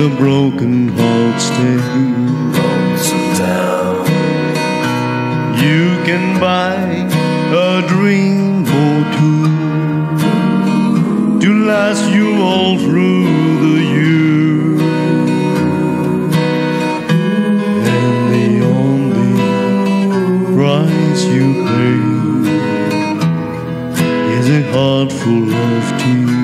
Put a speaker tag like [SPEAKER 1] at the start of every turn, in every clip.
[SPEAKER 1] the broken heart stay.
[SPEAKER 2] Lonesome town.
[SPEAKER 1] You can buy a dream or two to last you all through the year. And the only price you pay is a heart full of tears.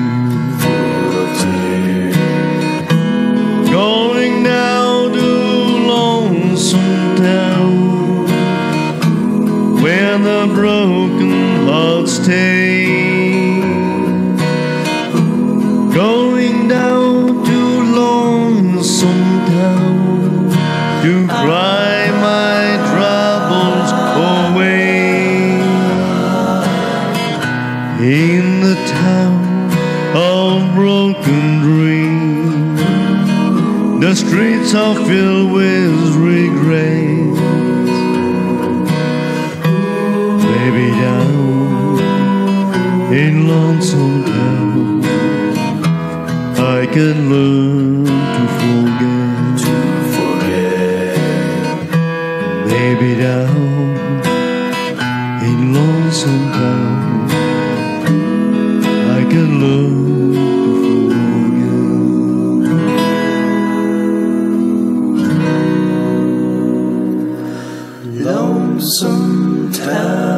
[SPEAKER 1] The broken hearts stay. Going down to lonesome town to cry my troubles away. In the town of broken dreams. The streets are filled with regrets. In lonesome town, I can learn to forget.
[SPEAKER 2] To forget.
[SPEAKER 1] Baby, down in lonesome town, I can learn to forget.
[SPEAKER 2] Lonesome town.